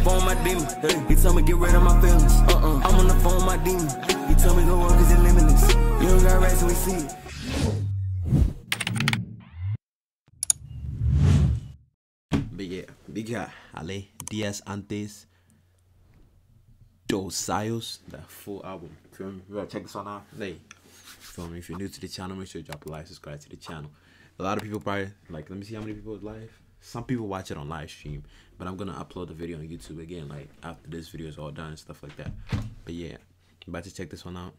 phone with my demon. He told me get rid of my feelings. Uh-uh. I'm on the phone my demon. He told me go work cause it's limitless. You don't got rest, we see it. But yeah, we got Ale Diaz Antes Dos Sayos, that full album. Feel me? You gotta check this one out. Hey, feel me? If you're new to the channel, make sure you drop a like, subscribe to the channel. A lot of people probably like. Let me see how many people live. Some people watch it on live stream, but I'm gonna upload the video on YouTube again, like after this video is all done and stuff like that. But yeah, about to check this one out.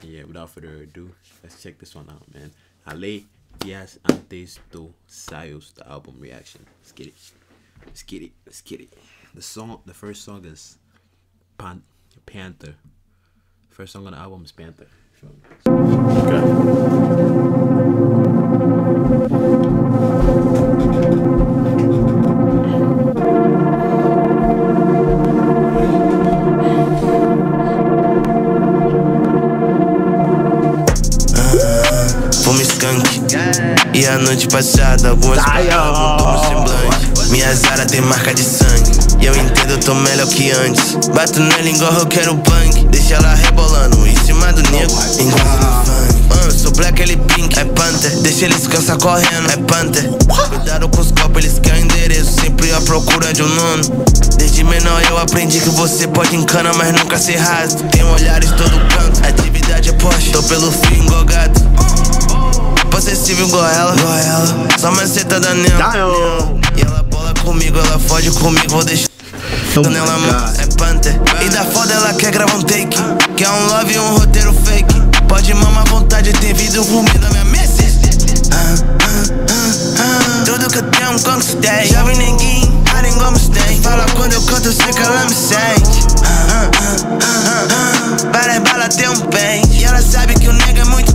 Yeah, without further ado, let's check this one out, man. Ale Diaz Antes Dos Sayos, the album reaction. Let's get it. Let's get it. Let's get it. The song, the first song is Pan- Panther. First song on the album is Panther. Feel passada algumas palavras mudou meu semblante Minha Zara tem marca de sangue. E eu entendo, eu tô melhor que antes. Bato nela igual eu quero punk Deixa ela rebolando em cima do nego. Enquanto no funk. Ah, eu sou black, ele pink, é panther. Deixa eles cansar correndo, é panther. Cuidado com os copos, eles querem endereço. Sempre à procura de um nono. Desde menor eu aprendi que você pode encana Mas nunca ser raso. Tem olhares todo canto. Atividade é Porsche Tô pelo fio engolgado Possessivo igual ela, igual ela. Só macetada nela. E ela bola comigo, ela fode comigo, vou deixar. nela, mano, é Panther. E da foda ela quer gravar um take. Quer um love e um roteiro fake. Pode mamar à vontade, tem vidro comigo na minha mesa. Ah, ah, ah, ah. Tudo que eu tenho conquistei. Jovem neguinho, cara igual Mustang. Fala quando eu canto, eu sei que ela me sente. Ah, ah. Várias balas tem um bem. E ela sabe que o nega é muito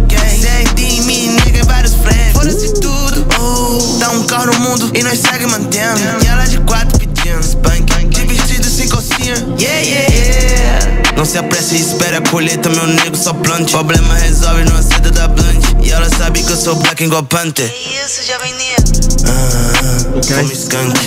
friends. Foda-se tudo. Oh, dá um carro no mundo e nós segue mantendo. E ela de quatro pedindo spank. De vestido sem calcinha. Yeah, yeah, yeah. Não se apresse e espere a colheita, meu nego só plante. Problema resolve no cedo da blunt. E ela sabe que eu sou black igual Panther. Isso, jovem negro. Ah, Fome skunk.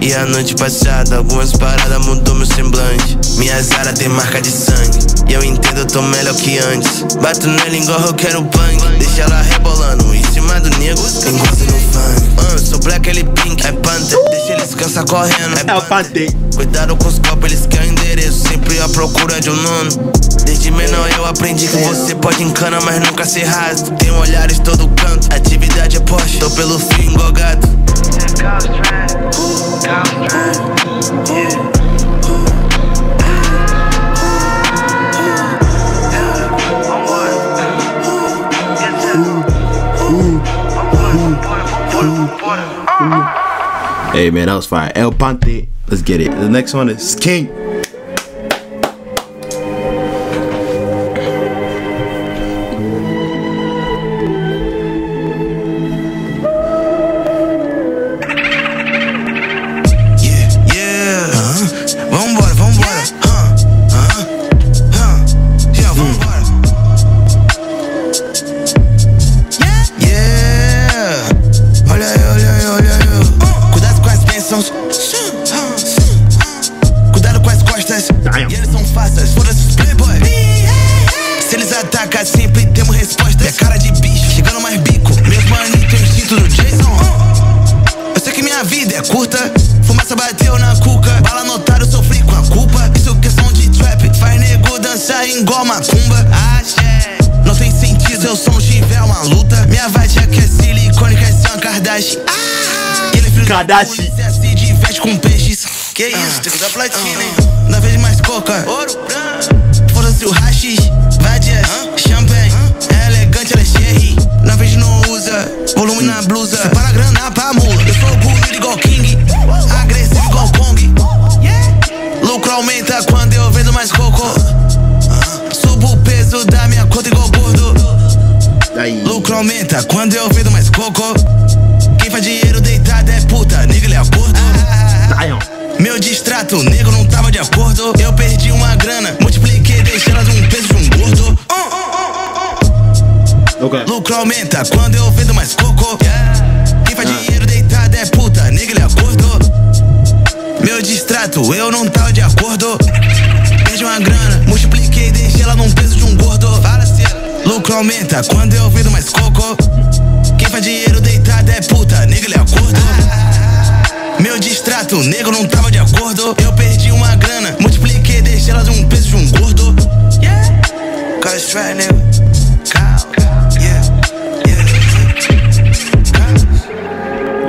E a noite passada Algumas paradas mudou meu semblante. Minha Zara tem marca de sangue. E eu entendo, eu tô melhor que antes. Bato nela igual eu quero punk Deixa ela rebolando em cima do nego. Enquanto no funk. Ah, eu sou black, ele pink, é panther. Deixa eles cansar correndo, é É panther. Cuidado com os copos, eles querem endereço. Sempre à procura de um nono. Desde menor eu aprendi que você pode encana Mas nunca ser raso. Tem olhares todo canto. Atividade é Porsche Tô pelo Hey man, that was fire. El Pante. Let's get it. The next one is King. Kardashian. se diverte com peixes. Que isso, tem que dar platina, hein? Na vez mais coca. Ouro branco. Foda-se o hashish. Vadias. Champanhe. É elegante, ela é cherry. Na vez não usa. Volume na blusa. Separa a grana pra mula. Eu sou bonito igual King. Agressivo igual Kong. Lucro aumenta quando eu vendo mais coco. Subo o peso da minha conta igual gordo. Lucro aumenta quando eu Lucro aumenta quando eu vendo mais coco. Quem faz dinheiro deitado é puta, nigga, ele gordo. Meu distrato, eu não tava de acordo. Perdi uma grana, multipliquei, deixei ela num peso de um gordo. Lucro aumenta quando eu viro mais coco. Quem faz dinheiro deitado é puta, nega ele é acordo. Meu distrato, nego não tava de acordo. Eu perdi uma grana, multipliquei, deixei ela num peso de um gordo. Yeah. Cause try, nigga.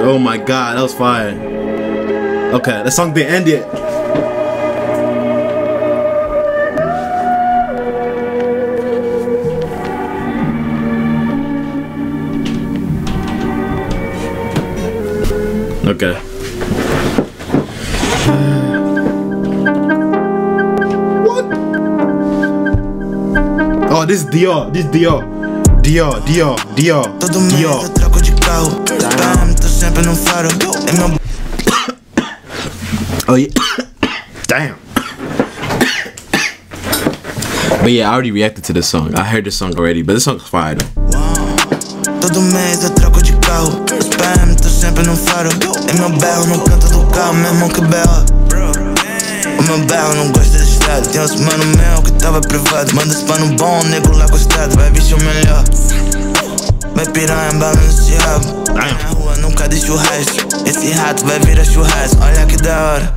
Oh my god, that was fire. Okay, the song didn't end yet. Okay. What? Oh, this is Dior. This is Dior. Dior, Dior, Dior, Dior. Troco de carro. tô sempre no faro. É meu. Oh yeah. Damn. But yeah, I already reacted to this song. I heard this song already, but this song's fire. Todo mês eu troco de carro. Spam, tô sempre no faro. É meu berro no canto do carro, mesmo que berra. O meu berro não gosta de estado. Tem uns mano meu que tava privado. Manda pano bom, nego lá costado. Vai bicho melhor. Vai piranha balanceado. Rua nunca deixo rastro. Esse rato vai virar churrasco. Olha que da hora.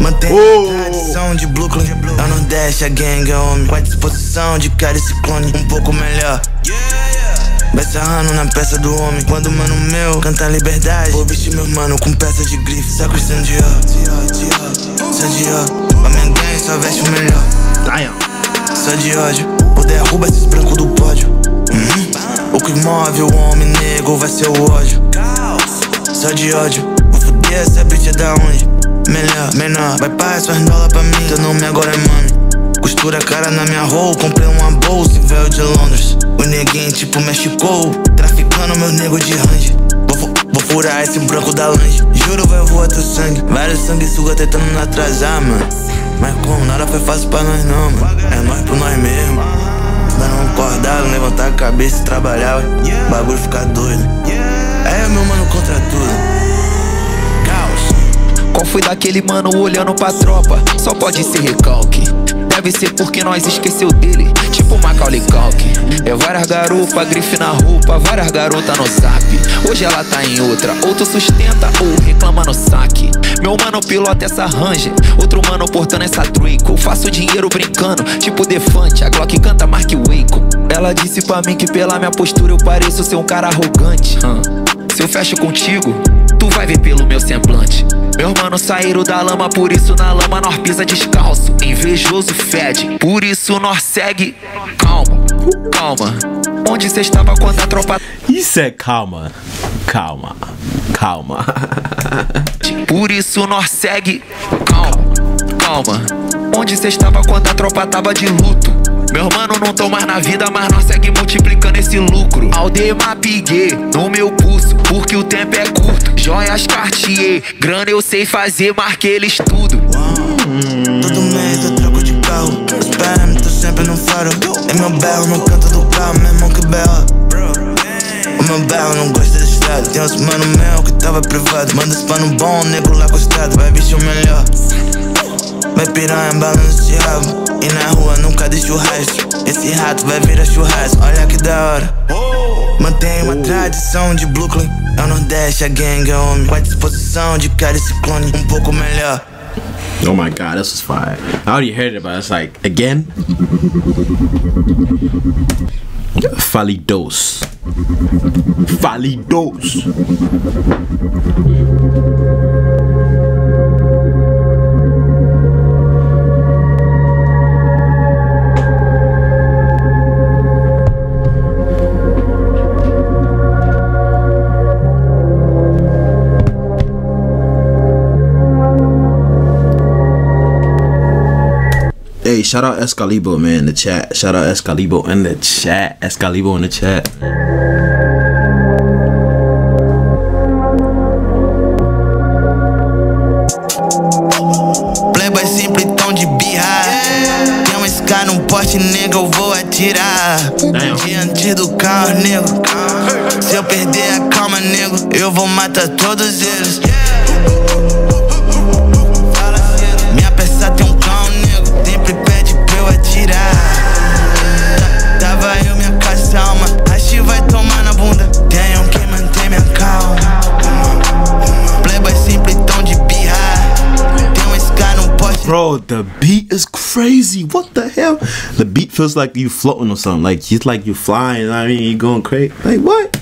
Mantém a tradição de Brooklyn. É o Nordeste, a gang é homem. Com a disposição de cara esse clone um pouco melhor. Vai sarrando na peça do homem. Quando o mano meu canta liberdade. Vou vestir meu mano com peças de grife. Sacristan de ó, Só de ó. A minha gang só veste o melhor. Só de ódio. Ou derruba esses brancos do pódio. Que move o homem negro vai ser o ódio. Só de ódio. Vou fuder essa bitch da onde? Melhor, menor. Vai pagar suas dólares pra mim. Teu nome agora é mami. Costura cara na minha roupa, comprei uma bolsa e de Londres. O neguinho tipo México, traficando meu nego de range. Vou, furar esse branco da lanche, juro vai voar teu sangue. Vários sanguessuga tentando nos atrasar, mano. Mas como nada foi fácil pra nós não, mano. É nós por nós mesmo. Dando um cordado, levantar a cabeça e trabalhar, o bagulho ficar doido. É meu mano contra tudo. Foi daquele mano olhando pra tropa? Só pode ser recalque. Deve ser porque nós esqueceu dele, tipo Macaulay Culkin. É várias garupas, grife na roupa, várias garotas no zap. Hoje ela tá em outra, outro sustenta ou reclama no saque. Meu mano pilota essa Ranger, outro mano portando essa Draco. Faço dinheiro brincando, tipo Defante, a Glock canta Mark Waco. Ela disse pra mim que pela minha postura eu pareço ser um cara arrogante. Hum. Se eu fecho contigo, tu vai ver pelo meu semblante. Meus manos saíram da lama, por isso na lama nós pisa descalço. Invejoso fede, por isso nós segue. Calma, calma. Onde cê estava quando a tropa. He said calma, calma, calma. por isso nós segue. Calma, calma. Onde cê estava quando a tropa tava de luto? Meu mano não tô mais na vida, mas nós segue multiplicando esse lucro. Aldemar Piguet no meu pulso, porque o tempo é curto. Joias Cartier, grana eu sei fazer, marquei eles tudo. Todo mês eu troco de carro. Espera-me, tô sempre no faro. É meu berro no canto do carro, mesmo que berra. O meu berro não gosta de estado. Tem uns mano meu que tava privado. Manda esse pano bom, nego lá costado. Vai vestir o melhor. Vai piranha balanceado E na rua nunca deixo rastro Esse rato vai virar churrasco Olha que da hora Mantém uma tradição de Brooklyn É o Nordeste, a gang é homem Com a disposição de cara esse clone Um pouco melhor Oh my god, this was fire. I already heard it, but it's like, again? Falidos. Falidos. Hey, shout out Escalibo, man, in the chat. Shout out Escalibo in the chat. Escalibo in the chat. Playboy simples tão de birra. Tem um Sky num poste negro, eu vou atirar. Diante do carro, nego. Se eu perder a calma, nego, eu vou matar todos eles. Bro, the beat is crazy. What the hell? The beat feels like you floating or something. Like it's like you flying. I mean, you going crazy. Like what?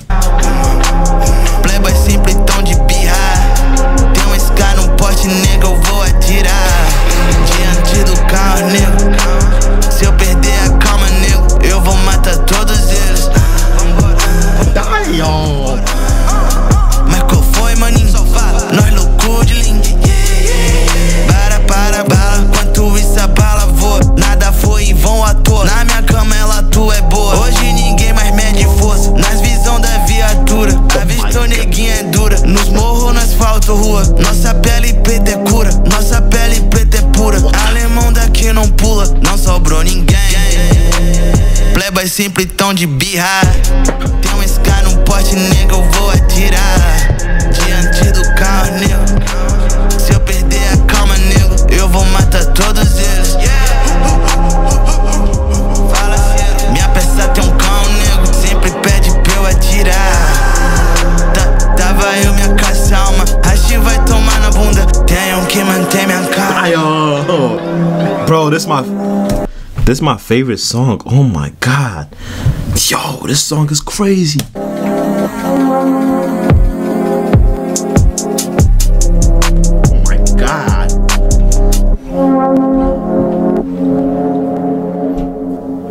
Nossa pele preta é cura. Nossa pele preta é pura. Alemão daqui não pula. Não sobrou ninguém. Playboy sempre tão de birra. Tem um Sky no poste, nega, eu vou atirar. Diante do carro, nego. Se eu perder a calma, nego, eu vou matar todos bro, this my this my favorite song. Oh my god, yo, this song is crazy. Oh my god.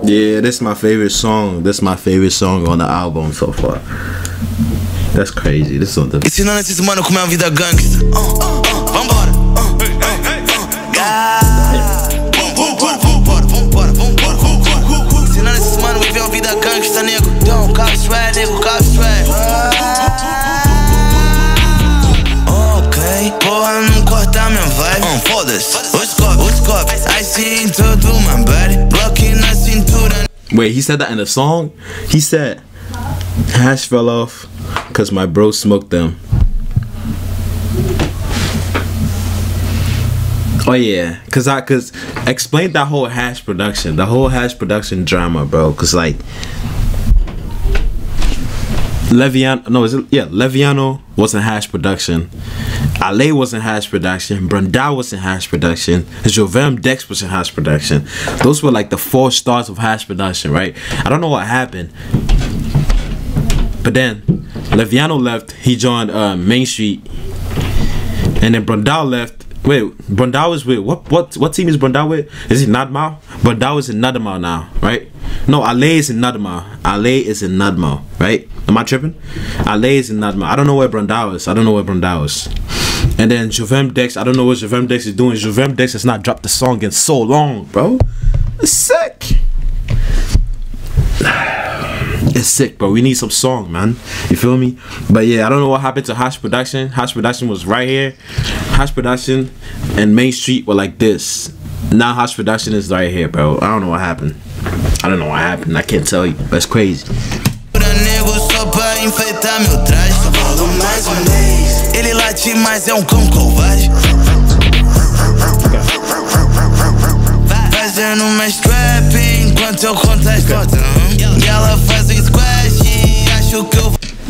Yeah, this is my favorite song. This is my favorite song on the album so far. That's crazy. This is on the Ensinando esses mano como é uma vida gangsta. Vambora. Mano a viver uma vida gangsta, nego. Então, carro swag, nego, carro swag. Ok, porra, não corta minha vibe. Uh, Foda-se, os copos, os copos. I see into my body. Block na cintura. Wait, he said that in the song? He said hash fell off because my bro smoked them. Oh yeah, cause I cause explain that whole hash production, the whole hash production drama, bro. Cause like Leviano, no, is it yeah? Leviano was in hash production. Ale was in hash production. Brandao was in hash production. Jovem Dex was in hash production. Those were like the four stars of hash production, right? I don't know what happened, but then Leviano left. He joined uh, Main Street, and then Brandao left. Wait, Brandao is with what? What? What team is Brandao with? Is it Nadmau? Brandao is in Nadmau now, right? No, Ale is in Nadmau. Ale is in Nadmau, right? Am I tripping? Ale is in Nadmau. I don't know where Brandao is. I don't know where Brandao is. And then Jovem Dex, I don't know what Jovem Dex is doing. Jovem Dex has not dropped a song in so long, bro. Sick. It's sick, bro. We need some song, man. You feel me? But yeah, I don't know what happened to Hash Production. Hash Production was right here. Hash Production and Main Street were like this. Now Hash Production is right here, bro. I don't know what happened. I don't know what happened. I can't tell you, but it's crazy. um. Fazendo enquanto eu conto.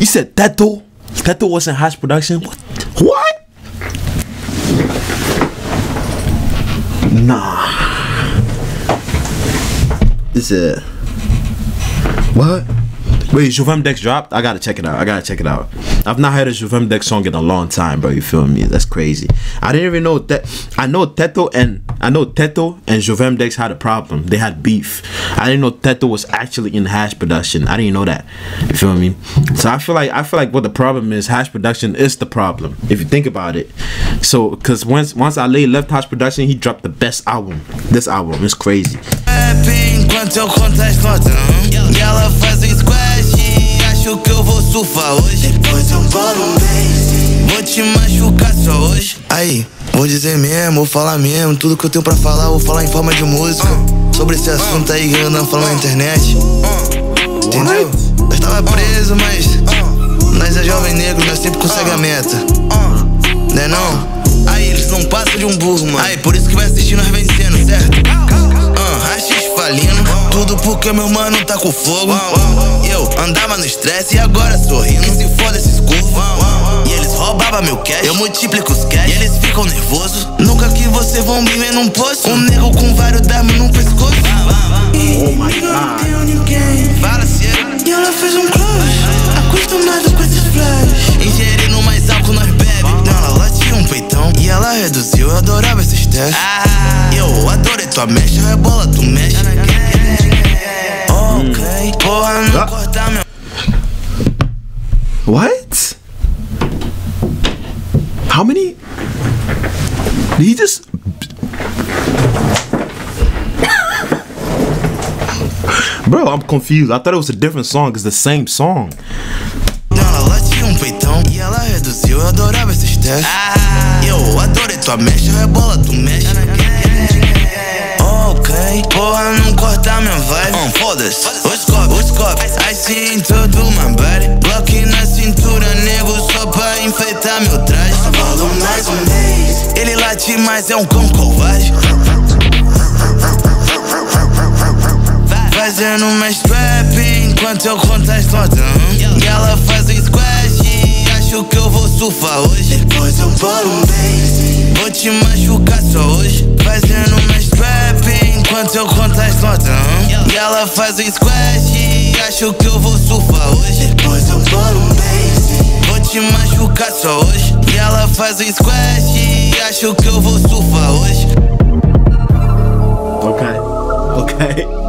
You said Teto? Teto was in Hash Production? What? What? Nah. Is it? What? Wait, Juvem Dex dropped? I gotta check it out. I gotta check it out. I've not heard a Juvem Dex song in a long time, bro. You feel me? That's crazy. I didn't even know that. I know Teto and I know Teto and Juvem Dex had a problem. They had beef. I didn't know Teto was actually in Hash Production. I didn't know that. You feel me? So I feel like I feel like what the problem is. Hash Production is the problem. If you think about it. So because once once Ale left Hash Production, he dropped the best album. This album is crazy. Vou surfar hoje. Depois eu bolo um. Vou te machucar só hoje. Aí, vou dizer mesmo, vou falar mesmo. Tudo que eu tenho pra falar, vou falar em forma de música. Sobre esse assunto aí que eu falando na internet. Entendeu? Nós tava preso, mas. Nós é jovem negro, nós sempre consegue a meta. Né não? Aí eles não passam de um burro, mano. Aí por isso que vai assistir nós vencendo, certo? Ah, rachis falindo. Tudo porque meu mano tá com fogo. Eu andava no estresse e agora sorrindo. Que se foda esses curvos. E eles roubavam meu cash. Eu multiplico os cash. E eles ficam nervosos. Nunca que você Cê vão viver num poço. Um nego com vários diamonds no pescoço. Oh my god. Tenho ninguém. Fala, Cielo. E ela fez um close. Acostumado com esses flash. Ingerindo mais álcool, nós bebe. Não, ela tinha um peitão. E ela reduziu, eu adorava esses testes. Eu adorei tua mecha, rebola, tu mexe. Ok, porra, não Ah. corta meu. What? How many? Did he just? Bro, I'm confused. I thought it was a different song. It's the same song. Ela tinha um peitão e ela reduziu, eu adorava esses testes. Eu adorei tua mecha, rebola, tu mexe. Ok, porra, não corta minha vibe. Hum, Foda-se, os copos, os copos. Ice em todo my body. Block na cintura, nego, só pra enfeitar meu traje. Falou mais um mês. Ele late, mas é um cão covarde. Fazendo uma strap enquanto eu conto a explosão. E ela faz o squash e acho que eu vou surfar hoje. Depois eu bolo um base. Vou te machucar só hoje. Fazendo uma strap enquanto eu conto a explosão. E ela faz o squash e acho que eu vou surfar hoje. Depois eu bolo um base. Vou te machucar só hoje. E ela faz o squash e acho que eu vou surfar hoje. Okay. Okay.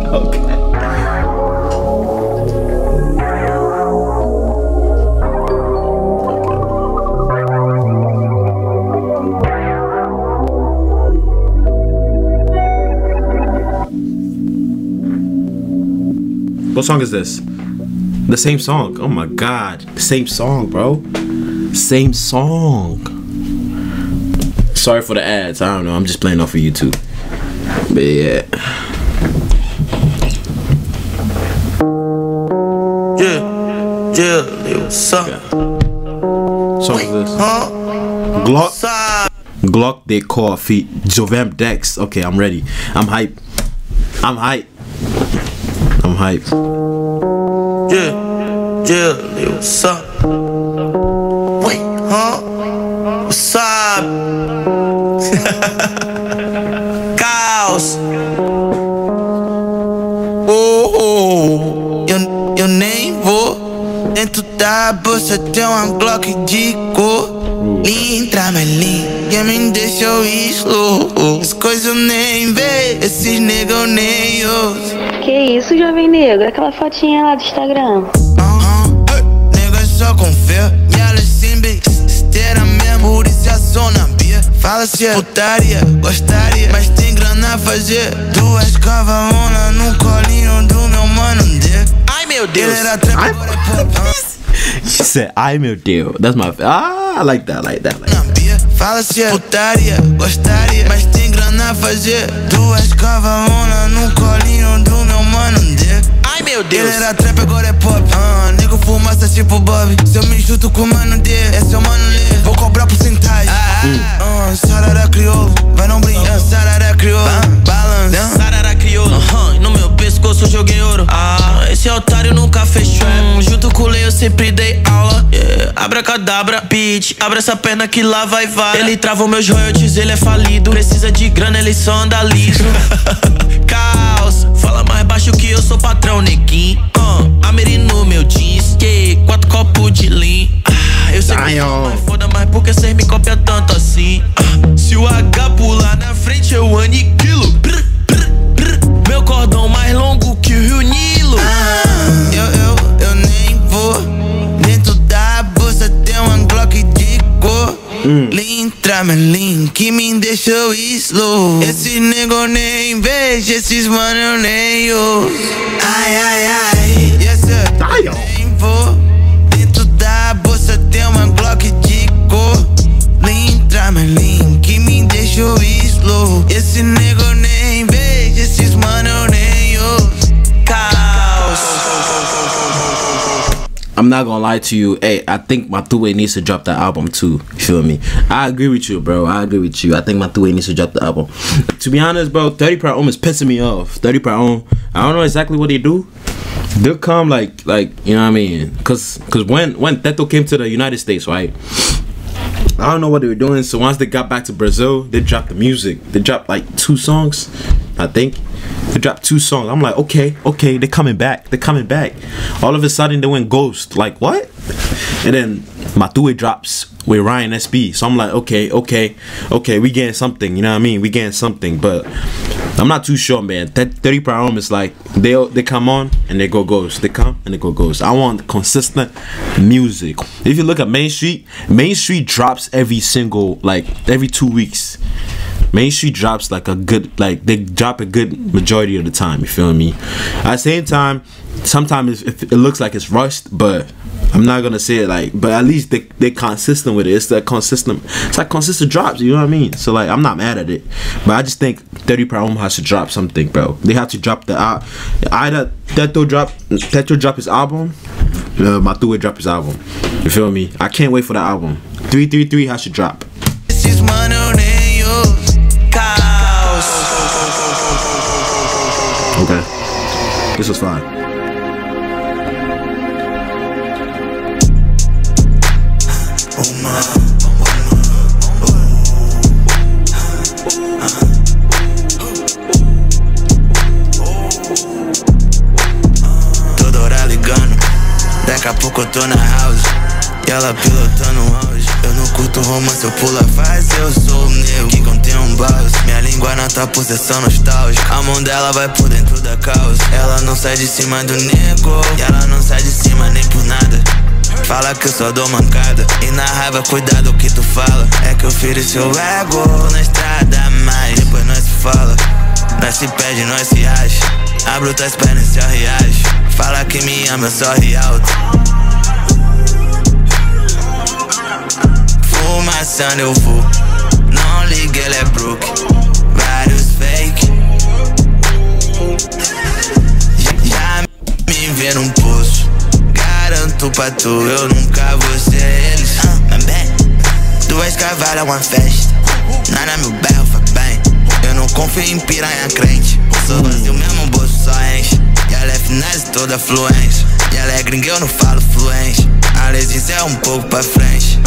What song is this? The same song. Oh my god. The same song, bro. Same song. Sorry for the ads. I don't know. I'm just playing off of YouTube. But. Yeah, yo. Song is this? Huh? Glock. Glock they call feet Jovem Dex. Okay, I'm ready. I'm hype. I'm hype. I'm hype. Yeah, yeah, what's up? Wait, huh? Da bolsa tem uma Glock de cor. Entra, mas ninguém me deixou slow. As coisas eu nem vejo, esses niggas eu nem ouço. Que isso, jovem negro? Aquela fotinha lá do Instagram. Aham, ei, nega só com fé. E ela sem besteira mesmo. Por isso a zona bia Fala se é putaria, gostaria Mas tem grana a fazer. Duas cavalonas no colinho do meu mano D. Ai meu Deus. Ele era trap, agora é pop She said, "I'm your deal." That's my. Ah, I like that. I like that. Fala se é putaria, gostaria Mas tem grana fazer Duas cavalonas no tipo Bob. Se eu me junto com o mano D É seu mano Lê. Vou cobrar porcentagem ah, ah, Sarara crioulo. Vai não brincar Sarara crioulo. Balance Sarara crioulo. Aham, No meu pescoço joguei ouro. Ah, esse otário nunca Hum, Junto com o Lei eu sempre dei aula. Yeah. Abracadabra, bitch. Abre essa perna que lá vai vara. Ele trava meus royalties, ele é falido. Precisa de grana, ele só anda liso. Caos. Fala mais baixo que eu sou patrão, neguinho. Uh, Ameri no meu jeans Que quatro copos de lean. Ah, Eu sei que eu mais foda, mas por que cês me copiam tanto assim? Ah, se o H pular na frente eu aniquilo. Brr, brr, brr. Meu cordão mais longo que o Rio Nilo. Eu, eu, eu nem vou Dentro da bolsa tem uma Glock de cor. Lean, Tramelin, que me deixou slow. Esse nego eu nem vejo, esses mano eu nem ouço. Ai, ai, ai, yes sir. Ai, ó. I'm not gonna lie to you. Hey, I think Matue needs to drop that album too. Feel me? I agree with you, bro. I agree with you. I think Matue needs to drop the album. To be honest, bro, 30 per ohm is pissing me off. 30 per ohm. I don't know exactly what they do. They'll come like like you know what I mean? Cause cause when when Teto came to the United States, right? I don't know what they were doing. So once they got back to Brazil, they dropped the music. They dropped like two songs, I think. They dropped two songs. I'm like, okay, okay, they're coming back. They're coming back. All of a sudden, they went ghost. Like what? And then Matue drops with Ryan SB. So I'm like, okay, okay, okay, we getting something. You know what I mean? We getting something, but I'm not too sure, man. That 30 per album is like they they come on and they go ghost. They come and they go ghost. I want consistent music. If you look at Main Street, Main Street drops every single like every two weeks. Main Street drops like a good like they drop a good majority of the time. You feel me? At the same time, sometimes it, it looks like it's rushed, but I'm not gonna say it like, but at least they they consistent with it. It's that consistent. It's like consistent drops. You know what I mean? So like, I'm not mad at it, but I just think 30 per album has to drop something, bro. They have to drop the uh, either Teto drop Teto drop his album, uh, drop his album. You feel me? I can't wait for the album. 333 has to drop. This was. Toda hora ligando, daqui a pouco eu tô na house. E ela pilotando o auge. Eu não curto romance, eu pulo a fase. Eu sou um Minha língua na tua possessão nostálgica. A mão dela vai por dentro da causa. Ela não sai de cima do nego. E ela não sai de cima nem por nada. Fala que eu só dou mancada. E na raiva, cuidado o que tu fala. É que eu firo seu ego na estrada, mas depois nós se fala. Nós se pede, nós se acha. Abro tuas pernas e se reage. Fala que me ama, eu só ri alto. Fumaçando eu vou. Não liga, ele é broke. Vários fake. Já me vê num poço. Garanto pra tu, eu nunca vou ser eles. Bem, duas cavalas, uma festa. Nada meu berro faz bem. Eu não confio em piranha crente. Sou vazio mesmo, bolso só enche. E ela é finesse toda fluente. E ela é gringa, eu não falo fluente. A é um pouco pra frente.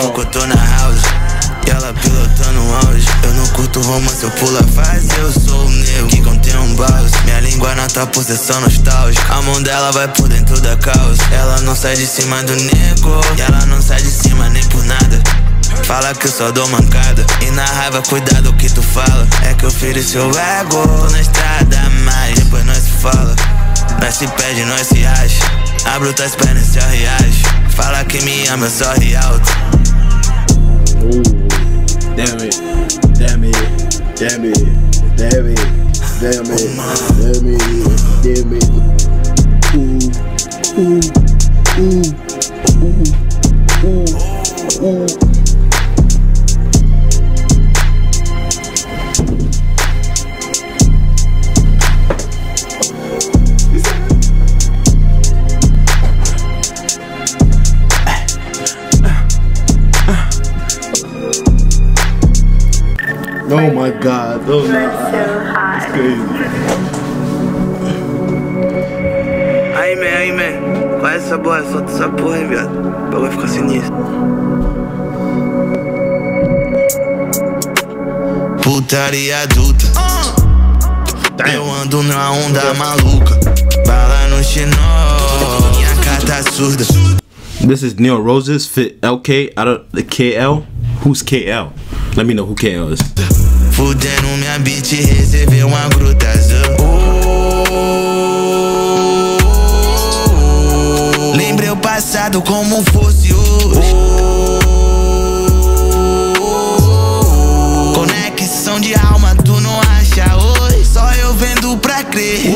Pouco eu tô na house. E ela pilotando o auge. Eu não curto romance, eu pulo a fase. Eu sou o nego que contém um baus. Minha língua na tua possessão nostálgica. A mão dela vai por dentro da causa. Ela não sai de cima do nego. E ela não sai de cima nem por nada. Fala que eu só dou mancada. E na raiva, cuidado o que tu fala. É que eu firo seu ego na estrada, mas depois nós se fala. Nós se pede, nós se acha. Abro tuas pernas e se reage. Fala que me ama, eu só ri Damn it. Damn it. Damn it. Damn it. Damn it. Damn it. Damn it. Ooh. Ooh. Ooh. Ooh. Ooh. Ooh. Oh my god. Oh my It's crazy. Aí, man, aí, man. Qual é essa boa? Solta essa porra aí, viado. O bagulho ficar sinistro. Putaria adulta. Eu ando na onda maluca. Bala no chinó. Minha carta surda. This is Neil Roses fit LK out of the KL. Who's KL? Let me know who is. Fudendo minha beat, recebeu uma gruta azul. Lembrei o passado como fosse hoje. Conexão de alma, tu não acha hoje? Só eu vendo pra crer.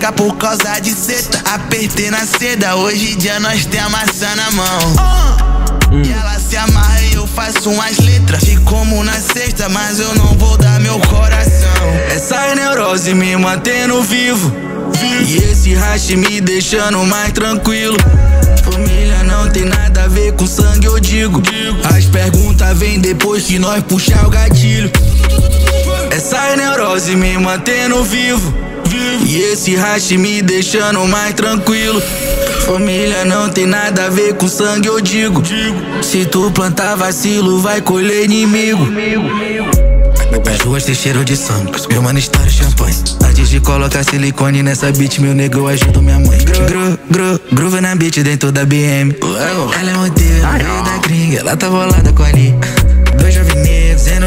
Perca por causa de seta. Apertei na seda, hoje em dia nós tem a maçã na mão. E ela se amarra e eu faço umas letras. Te como na sexta, mas eu não vou dar meu coração. Essa neurose me mantendo vivo. E esse rache me deixando mais tranquilo. Família não tem nada a ver com sangue, eu digo. As perguntas vêm depois que nós puxar o gatilho. Essa neurose me mantendo vivo. E esse rache me deixando mais tranquilo. Família não tem nada a ver com sangue, eu digo. Se tu plantar vacilo, vai colher inimigo. As ruas têm cheiro de sangue, meu mano história champanhe. Antes de colocar silicone nessa beat, meu nego, eu ajudo minha mãe. Gru, gru, groove na beat dentro da BM. Ela é modelo, veio da gringa, ela tá bolada com. Dois jovens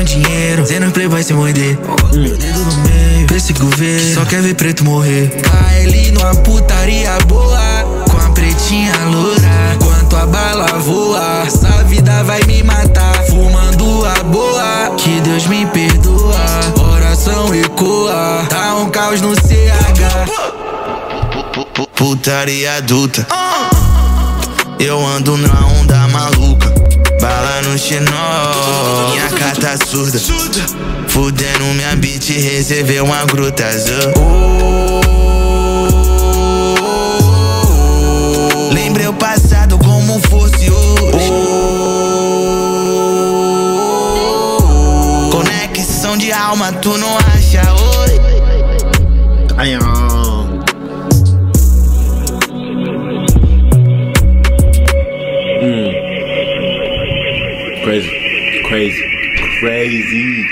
zero dinheiro, playboy se morder. Meu dedo no meio, pra esse governo, só quer ver preto morrer. Baile numa putaria boa, com a pretinha loura. Enquanto a bala voa, essa vida vai me matar. Fumando a boa, que Deus me perdoa. Oração ecoa, tá um caos no CH. Putaria adulta. Eu ando na onda maluca. Bala no xenol, minha carta surda. Fudendo minha beat, recebeu uma gruta azul. Lembrei o passado como fosse hoje. Conexão de alma, tu não acha hoje? Ó. crazy.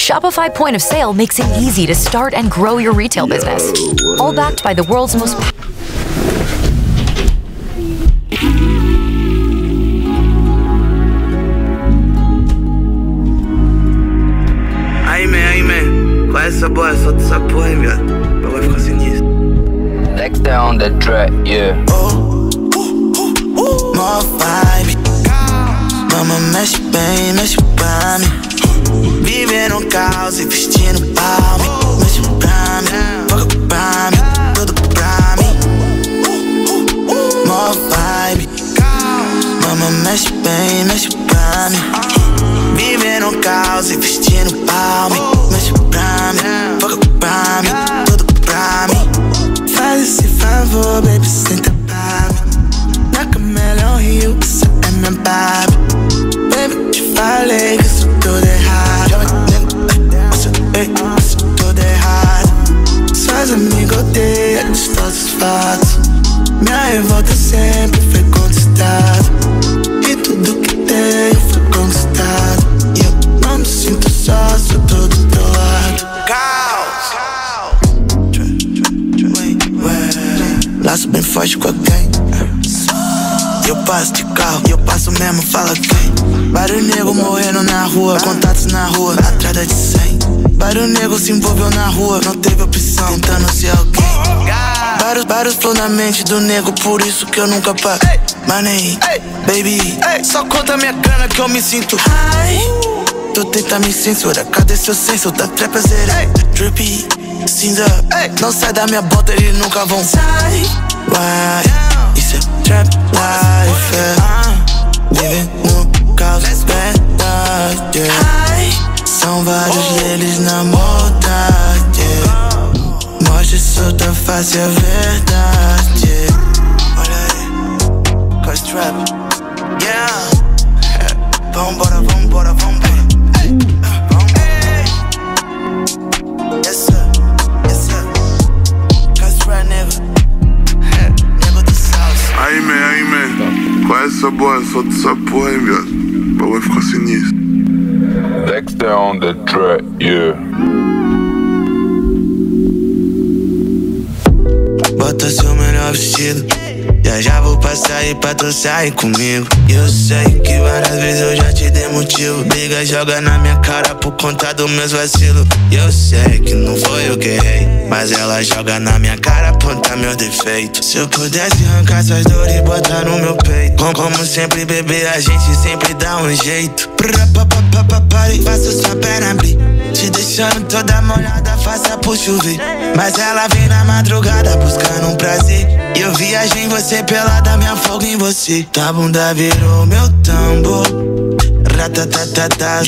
Shopify point of sale makes it easy to start and grow your retail business. All backed by the world's most Aí, man, aí, man. Qual é essa boa? Solta essa porra aí, viado. Eu vou ficar sinistro. Dexter on the track, yeah. Mó vibe. Mama mexe bem, mexe pra mim. Vivendo um caos e vestindo palme. Mexe pra mim, foca pra mim, tudo pra mim. Mó vibe. Mama mexe bem, mexe pra mim. Vivendo um caos e vestindo palme. Mexe pra mim, foca pra mim, tudo pra mim. Faz esse favor, baby, senta é minha baby. Te falei que isso tudo errado. Já vai isso, ei, isso tudo errado. Suas amigas odeiam de todos os fatos. Minha revolta sempre foi contestada. E tudo que tenho foi conquistado. E eu não me sinto só, sou todo do teu lado. Laço bem forte com alguém. Eu passo de carro, eu passo mesmo, fala quem. Vários negros morrendo na rua, contatos na rua, atrás de 100. Vários negros se envolveu na rua, não teve opção, tentando ser alguém. Vários, vários flow na mente do nego, por isso que eu nunca paro. Money, baby, só conta minha grana que eu me sinto high. Tu tenta me censurar, cadê seu senso da trap zero? Drippy, cinza, não sai da minha bota, eles nunca vão sair. Why? Isso é trap life, é. Living no caos, verdade, yeah. São vários deles na maldade, yeah. Mostra sua face, é verdade. Olha aí, cause trap, yeah. Vambora, vambora, vambora. É essa boa? Solta essa porra aí, viado. O bagulho ficar sinistro. Dexter on the track, yeah. Bota seu melhor vestido. Já já vou passar aí pra tu sair comigo. E eu sei que várias vezes eu já te dei motivo. Briga, joga na minha cara por conta dos meus vacilos. E eu sei que não foi eu que errei. Mas ela joga na minha cara apontar meus defeitos. Se eu pudesse arrancar suas dores e botar no meu peito. Com, como sempre, bebê, a gente sempre dá um jeito. Pra, pa, pa, pa, pa, pare, faço sua perna abrir. Te deixando toda molhada, faça por chover. Mas ela vem na madrugada buscando um prazer. E eu viajei em você pelada, minha folga em você. Tua bunda virou meu tambor. Ratatatata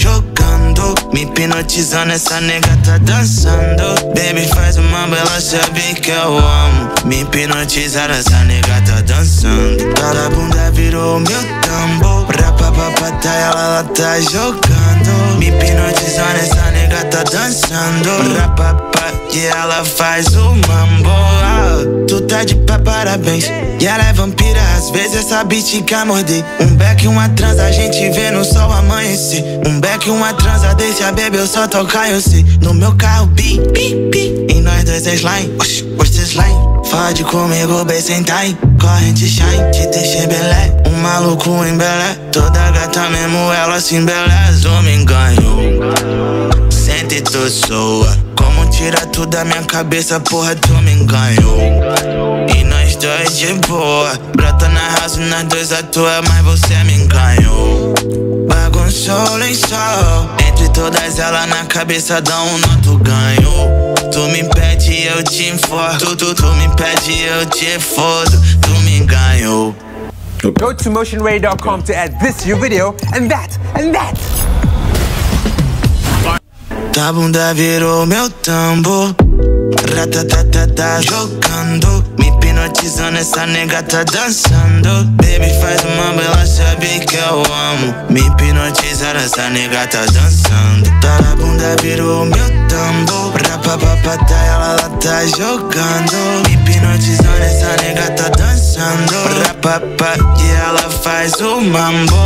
me hipnotizando, essa nega tá dançando. Baby faz uma bela, sabe que eu amo. Me hipnotizar, essa nega tá dançando. Tua bunda virou meu tambor. Rapapapata, ela, ela tá jogando. Me hipnotizando, essa nega tá dançando. Rapapa, e ela faz o mambo. Tu tá de pé, parabéns. E ela é vampira, às vezes essa bitch quer morder. Um beck uma trans, a gente vê no sol amanhecer. Um beck uma transa, deixa bebê, eu só tocar eu sei. No meu carro, bi, bi, bi. E nós dois é slime, oxi, oxi, slime. Fode comigo, bem time. Corrente shine, te deixei belé. Um maluco em Belé. Toda gata mesmo, ela se embeleza. me enganho. Sente tu soa. Como tira tudo da minha cabeça, porra, tu me enganhou. E nós dois de boa. Brota na house, nós dois atua, mas você me enganhou. Bagunçou o lençol. Entre todas elas na cabeça dá um nó, tu ganhou. Tu me pede, eu te enforco. Tu, tu, tu me pede, eu te fodo. Tu me ganhou. Go to motionray.com to add this to your video and that and that. Tua bunda virou meu tambor. Ratatatata jogando. Me hipnotizando, essa nega tá dançando. Baby faz uma bela, sabe que eu amo. Me hipnotizar, essa nega tá dançando. Tua bunda virou meu tambor. Rapapapata, ela, ela tá jogando. Me hipnotizando, essa nega tá dançando. Rapapa, e ela faz o mambo.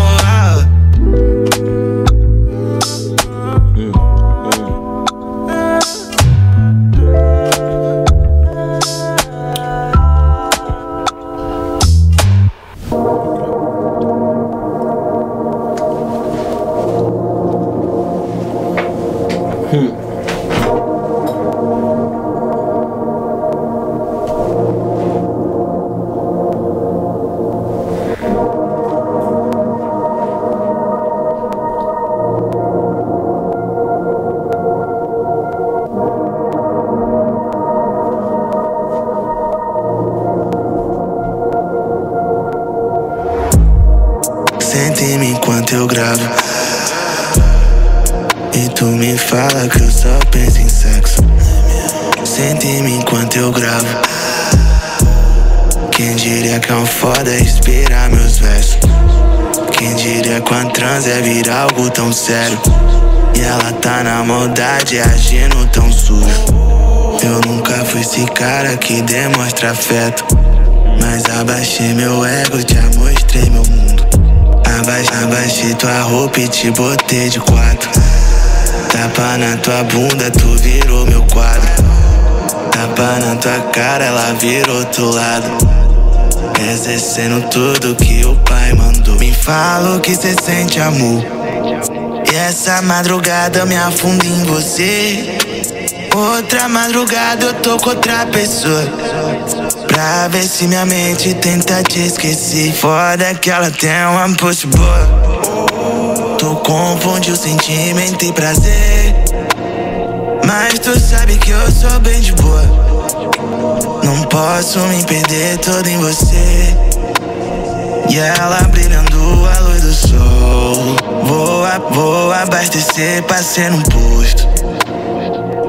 Tua cara, ela virou outro lado. Exercendo tudo que o pai mandou. Me fala o que cê sente, amor. E essa madrugada eu me afundo em você. Outra madrugada eu tô com outra pessoa. Pra ver se minha mente tenta te esquecer. Foda que ela tem uma push boa. Tu confunde o sentimento e prazer. Mas tu sabe que eu sou bem de boa. Não posso me perder todo em você. E ela brilhando a luz do sol. Vou, vou abastecer, passei num posto.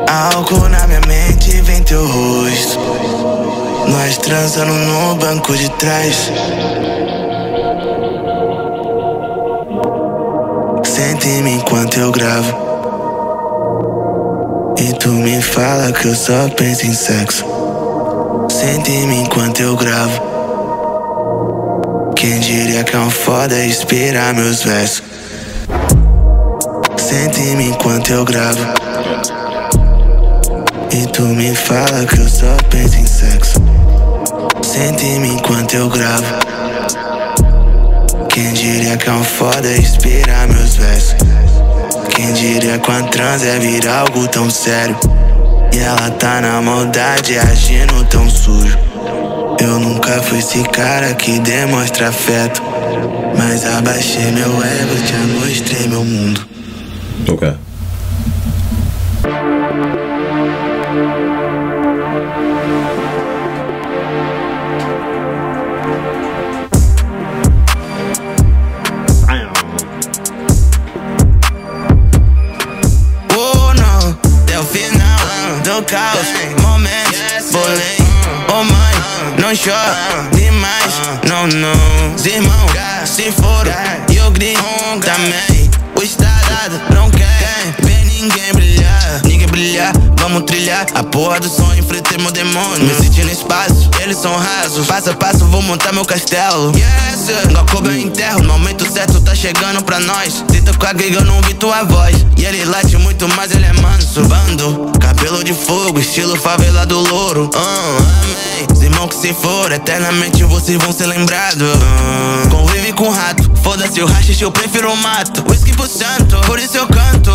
Álcool na minha mente, vem teu rosto. Nós transando no banco de trás. Sente em mim enquanto eu gravo. E tu me fala que eu só penso em sexo. Sente em mim enquanto eu gravo. Quem diria que é um foda inspirar meus versos. Sente em mim enquanto eu gravo. E tu me fala que eu só penso em sexo. Sente em mim enquanto eu gravo. Quem diria que é um foda inspirar meus versos. Quem diria que a trans é vir algo tão sério. E ela tá na maldade, agindo tão sujo. Eu nunca fui esse cara que demonstra afeto. Mas abaixei meu ego, te mostrei meu mundo. Ok. Chora demais. Não, não. Os irmãos se foram e eu grito também. O estradado não quer ver ninguém brilhar. Ninguém brilhar, vamos trilhar. A porra do sonho, demônio. Me senti no espaço, eles são rasos. Passo a passo, vou montar meu castelo. Yes, igual Kobe eu enterro. No momento certo tá chegando pra nós. Tenta com a gringa, eu não vi tua voz. E ele late muito, mas ele é manso. Bando, cabelo de fogo, estilo favela do louro. Ah, amém. Os irmãos que se for, eternamente vocês vão ser lembrados. Ah, convive com rato, foda-se o rachixe, eu prefiro o mato. Whisky pro santo, por isso eu canto.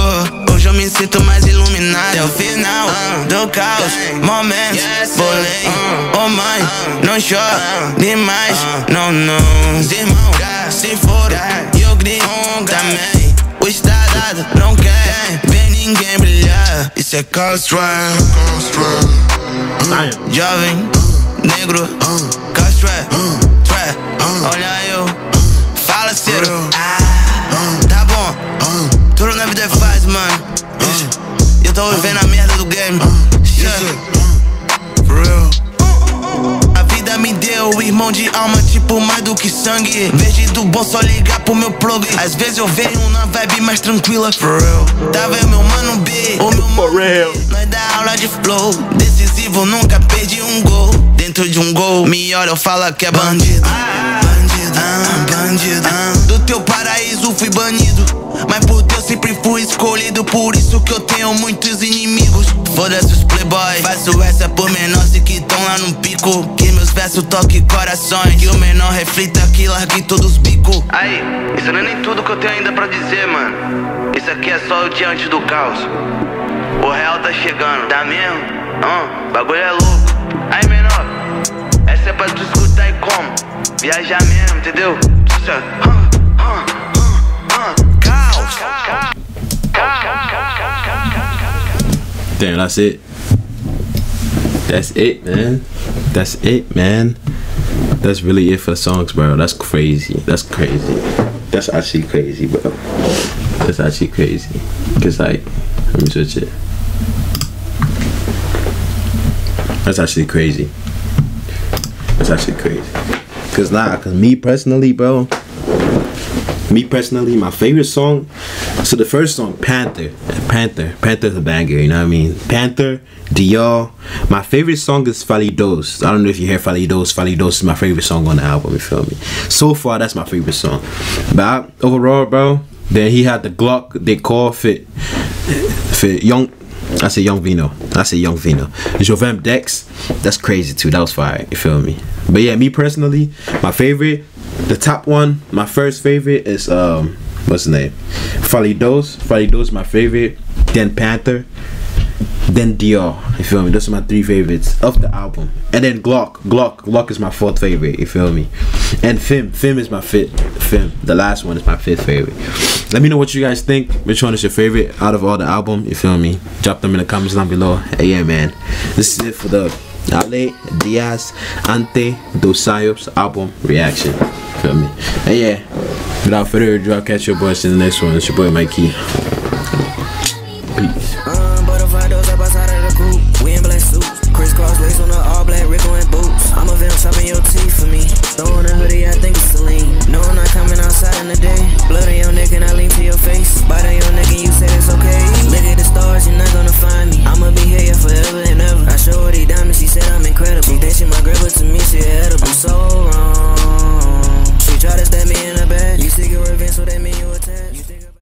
Hoje eu me sinto mais iluminado. É o final do caos, momento, bolei. Oh mãe, não chora demais. Não, não. Os irmãos se foram e eu grito também. O estradado não quer ver ninguém brilhar. Isso é Drive. Jovem, negro, Trap. Olha eu, fala Ciro. Ah, tá bom, tudo na vida é fácil, mano. Eu tô vivendo a merda do game. Shit. For real. A vida me deu irmão de alma, tipo mais do que sangue. Verde do bom, só ligar pro meu plug. Às vezes eu venho na vibe mais tranquila. For real. Tá vendo meu mano B? O meu mano B. Nós dá aula de flow. Decisivo, nunca perdi um gol. Dentro de um gol, me olha, eu falo que é bandido. Bandido, ah, bandido. Do teu paraíso fui banido. Mas por Deus sempre fui escolhido. Por isso que eu tenho muitos inimigos. Foda-se os playboy. Faço essa por menores que tão lá no pico. Que meus versos toquem corações. Que o menor reflita que largue todos os bicos. Aí, isso não é nem tudo que eu tenho ainda pra dizer, mano. Isso aqui é só o dia antes do caos. O real tá chegando, tá mesmo? Ah, bagulho é louco. Aí, menor, essa é pra tu escutar e como? Viajar mesmo, entendeu? Damn, that's it. That's it, man. That's it, man. That's really it for the songs, bro. That's crazy. That's crazy. That's actually crazy, bro. That's actually crazy. Cause like, let me switch it. That's actually crazy. That's actually crazy. Cause nah, cause me personally, bro. Me personally, my favorite song. So the first song, Panther. Panther. Panther's a banger, you know what I mean? Panther, Dior. My favorite song is Falidos. I don't know if you hear Falidos. Falidos is my favorite song on the album, you feel me? So far, that's my favorite song. But I- overall, bro, then he had the Glock they call fit fit young I say Young Vino. I say Young Vino. Jovem Dex, that's crazy too. That was fire. You feel me? But yeah, me personally, my favorite, the top one, my first favorite is um, what's the name? Falidos. Falidos my favorite. Then Panther. Then Dior. You feel me? Those are my three favorites of the album. And then Glock. Glock. Glock is my fourth favorite. You feel me? And Fim. Fim is my fifth. Fim. The last one is my fifth favorite. Let me know what you guys think. Which one is your favorite out of all the album? You feel me? Drop them in the comments down below. Hey, yeah, man. This is it for the Ale Diaz Ante Dos Sayos album reaction. Feel me? And yeah, without further ado, I'll catch your boys in the next one. It's your boy Mikey.